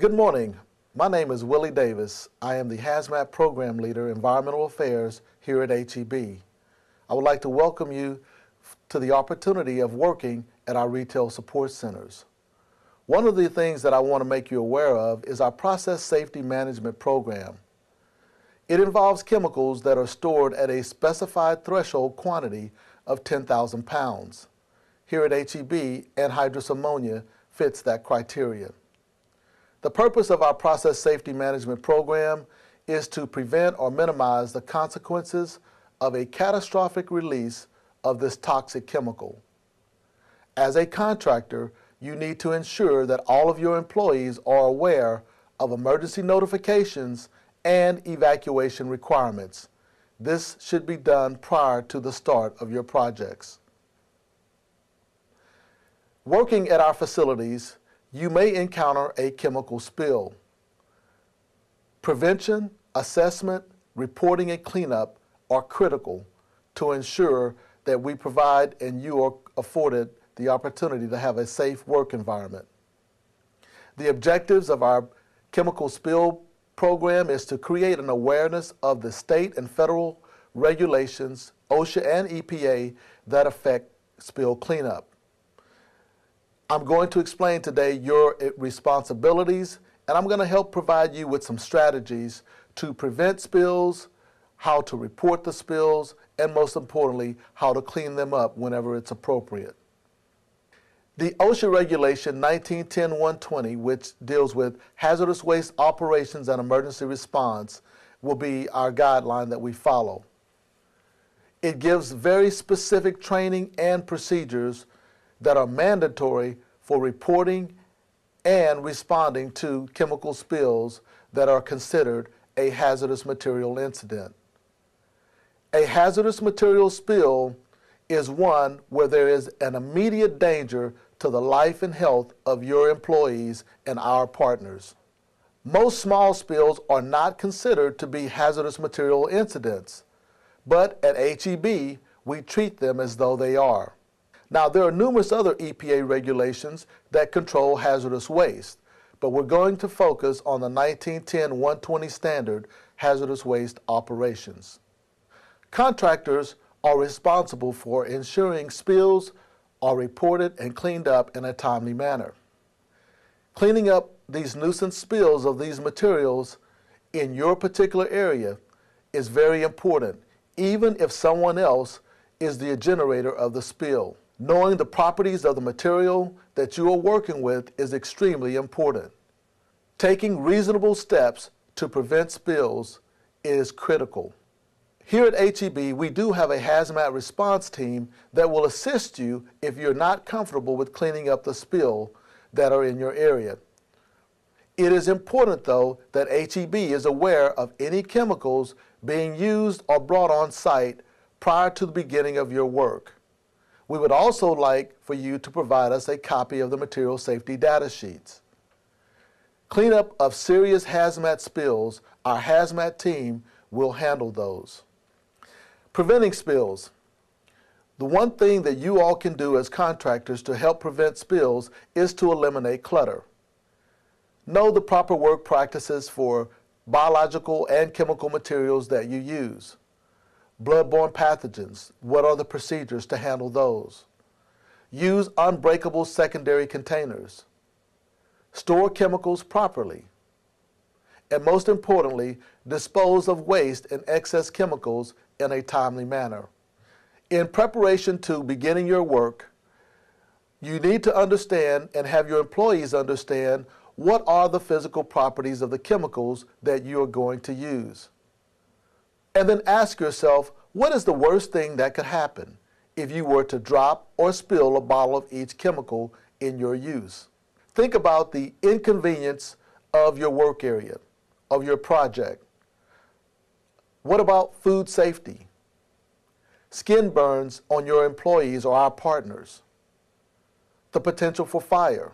Good morning. My name is Willie Davis. I am the Hazmat Program Leader, Environmental Affairs here at HEB. I would like to welcome you to the opportunity of working at our retail support centers. One of the things that I want to make you aware of is our Process Safety Management Program. It involves chemicals that are stored at a specified threshold quantity of 10,000 pounds. Here at HEB, anhydrous ammonia fits that criteria. The purpose of our process safety management program is to prevent or minimize the consequences of a catastrophic release of this toxic chemical. As a contractor, you need to ensure that all of your employees are aware of emergency notifications and evacuation requirements. This should be done prior to the start of your projects. Working at our facilities, you may encounter a chemical spill. Prevention, assessment, reporting, and cleanup are critical to ensure that we provide and you are afforded the opportunity to have a safe work environment. The objectives of our chemical spill program is to create an awareness of the state and federal regulations, OSHA and EPA, that affect spill cleanup. I'm going to explain today your responsibilities, and I'm going to help provide you with some strategies to prevent spills, how to report the spills, and most importantly, how to clean them up whenever it's appropriate. The OSHA regulation 1910-120, which deals with hazardous waste operations and emergency response, will be our guideline that we follow. It gives very specific training and procedures that are mandatory for reporting and responding to chemical spills that are considered a hazardous material incident. A hazardous material spill is one where there is an immediate danger to the life and health of your employees and our partners. Most small spills are not considered to be hazardous material incidents, but at HEB, we treat them as though they are. Now, there are numerous other EPA regulations that control hazardous waste, but we're going to focus on the 1910-120 standard hazardous waste operations. Contractors are responsible for ensuring spills are reported and cleaned up in a timely manner. Cleaning up these nuisance spills of these materials in your particular area is very important, even if someone else is the generator of the spill. Knowing the properties of the material that you are working with is extremely important. Taking reasonable steps to prevent spills is critical. Here at HEB, we do have a hazmat response team that will assist you if you're not comfortable with cleaning up the spill that are in your area. It is important, though, that HEB is aware of any chemicals being used or brought on site prior to the beginning of your work. We would also like for you to provide us a copy of the material safety data sheets. Cleanup of serious hazmat spills, our hazmat team will handle those. Preventing spills. The one thing that you all can do as contractors to help prevent spills is to eliminate clutter. Know the proper work practices for biological and chemical materials that you use. Bloodborne pathogens, what are the procedures to handle those? Use unbreakable secondary containers. Store chemicals properly. And most importantly, dispose of waste and excess chemicals in a timely manner. In preparation to beginning your work, you need to understand and have your employees understand what are the physical properties of the chemicals that you are going to use. And then ask yourself, what is the worst thing that could happen if you were to drop or spill a bottle of each chemical in your use? Think about the inconvenience of your work area, of your project. What about food safety? Skin burns on your employees or our partners. The potential for fire.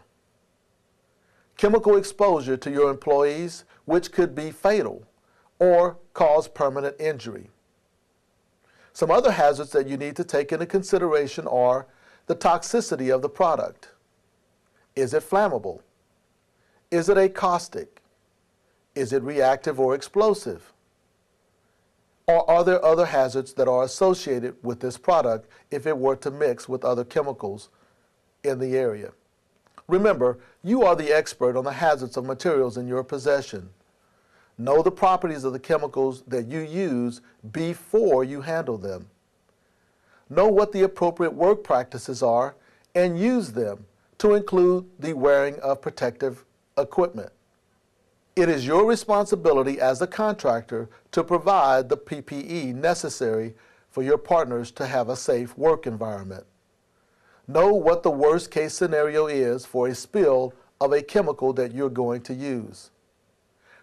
Chemical exposure to your employees, which could be fatal or cause permanent injury. Some other hazards that you need to take into consideration are the toxicity of the product. Is it flammable? Is it a caustic? Is it reactive or explosive? Or are there other hazards that are associated with this product if it were to mix with other chemicals in the area? Remember, you are the expert on the hazards of materials in your possession. Know the properties of the chemicals that you use before you handle them. Know what the appropriate work practices are and use them to include the wearing of protective equipment. It is your responsibility as a contractor to provide the PPE necessary for your partners to have a safe work environment. Know what the worst case scenario is for a spill of a chemical that you're going to use.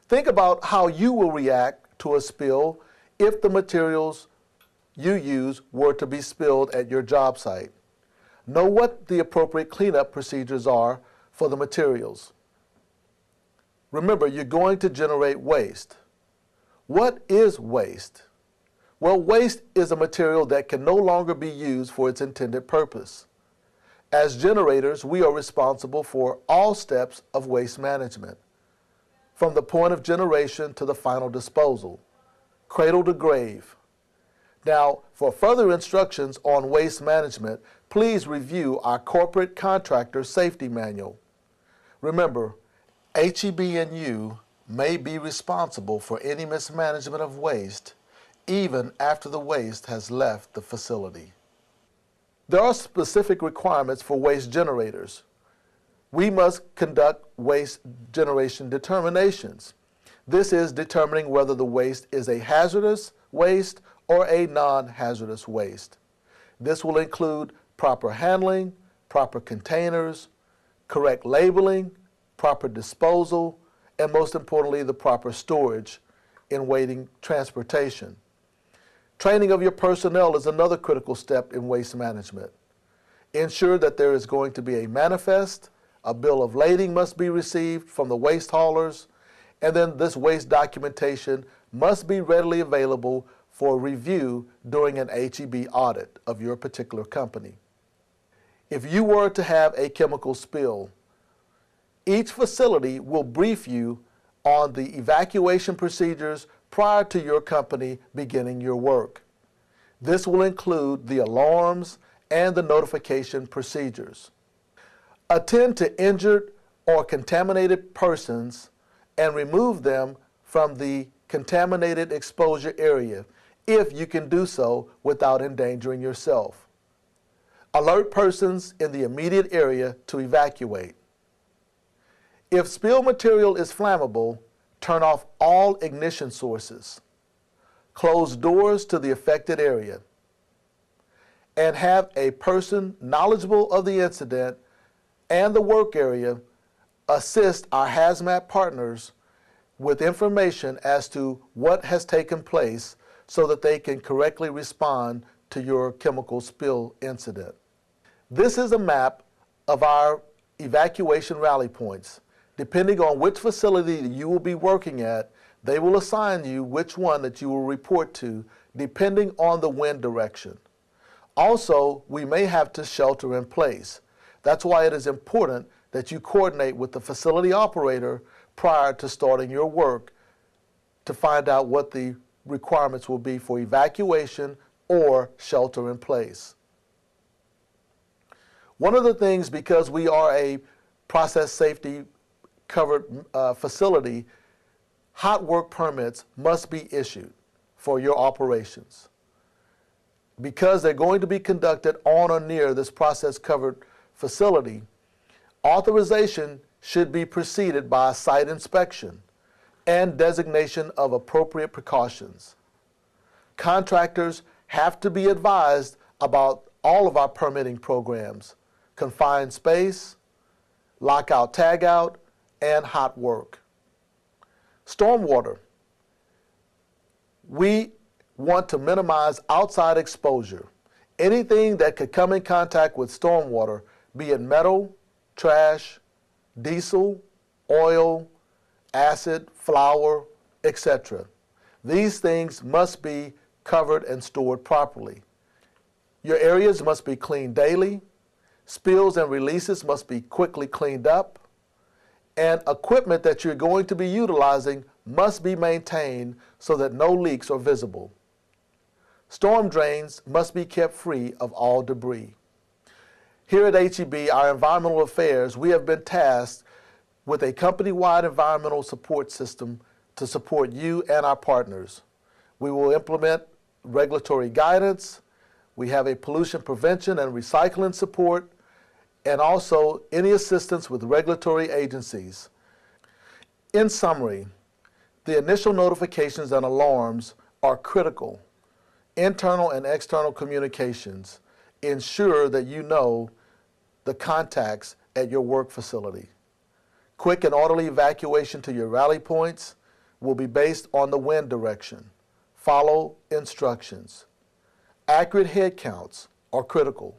Think about how you will react to a spill if the materials you use were to be spilled at your job site. Know what the appropriate cleanup procedures are for the materials. Remember, you're going to generate waste. What is waste? Well, waste is a material that can no longer be used for its intended purpose. As generators, we are responsible for all steps of waste management, from the point of generation to the final disposal, cradle to grave. Now, for further instructions on waste management, please review our Corporate Contractor Safety Manual. Remember, HEB and you may be responsible for any mismanagement of waste even after the waste has left the facility. There are specific requirements for waste generators. We must conduct waste generation determinations. This is determining whether the waste is a hazardous waste or a non-hazardous waste. This will include proper handling, proper containers, correct labeling, proper disposal, and most importantly, the proper storage in waiting transportation. Training of your personnel is another critical step in waste management. Ensure that there is going to be a manifest, a bill of lading must be received from the waste haulers, and then this waste documentation must be readily available for review during an HEB audit of your particular company. If you were to have a chemical spill, each facility will brief you on the evacuation procedures prior to your company beginning your work. This will include the alarms and the notification procedures. Attend to injured or contaminated persons and remove them from the contaminated exposure area if you can do so without endangering yourself. Alert persons in the immediate area to evacuate. If spill material is flammable, turn off all ignition sources, close doors to the affected area, and have a person knowledgeable of the incident and the work area assist our hazmat partners with information as to what has taken place so that they can correctly respond to your chemical spill incident. This is a map of our evacuation rally points. Depending on which facility you will be working at, they will assign you which one that you will report to depending on the wind direction. Also, we may have to shelter in place. That's why it is important that you coordinate with the facility operator prior to starting your work to find out what the requirements will be for evacuation or shelter in place. One of the things, because we are a process safety covered uh, facility, hot work permits must be issued for your operations. Because they're going to be conducted on or near this process covered facility, authorization should be preceded by a site inspection and designation of appropriate precautions. Contractors have to be advised about all of our permitting programs, confined space, lockout tagout, and hot work. Stormwater. We want to minimize outside exposure. Anything that could come in contact with stormwater, be it metal, trash, diesel, oil, acid, flour, etc. These things must be covered and stored properly. Your areas must be cleaned daily. Spills and releases must be quickly cleaned up and equipment that you're going to be utilizing must be maintained so that no leaks are visible. Storm drains must be kept free of all debris. Here at HEB, our environmental affairs, we have been tasked with a company-wide environmental support system to support you and our partners. We will implement regulatory guidance, we have a pollution prevention and recycling support, and also any assistance with regulatory agencies. In summary, the initial notifications and alarms are critical. Internal and external communications ensure that you know the contacts at your work facility. Quick and orderly evacuation to your rally points will be based on the wind direction. Follow instructions. Accurate head counts are critical.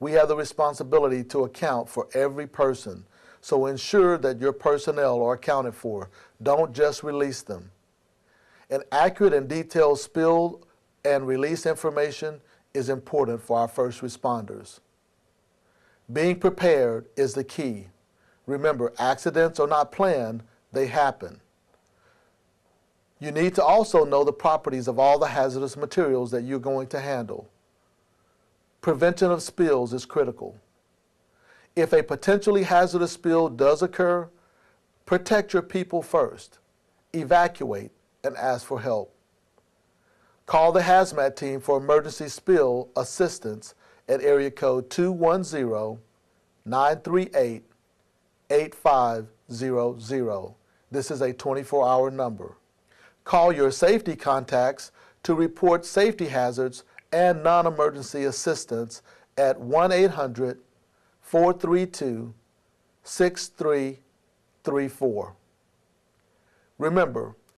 We have the responsibility to account for every person, so ensure that your personnel are accounted for. Don't just release them. An accurate and detailed spill and release information is important for our first responders. Being prepared is the key. Remember, accidents are not planned, they happen. You need to also know the properties of all the hazardous materials that you're going to handle. Prevention of spills is critical. If a potentially hazardous spill does occur, protect your people first, evacuate, and ask for help. Call the hazmat team for emergency spill assistance at area code 210 938 8500. This is a 24 hour number. Call your safety contacts to report safety hazards and non emergency assistance at 1 800 432 6334. Remember,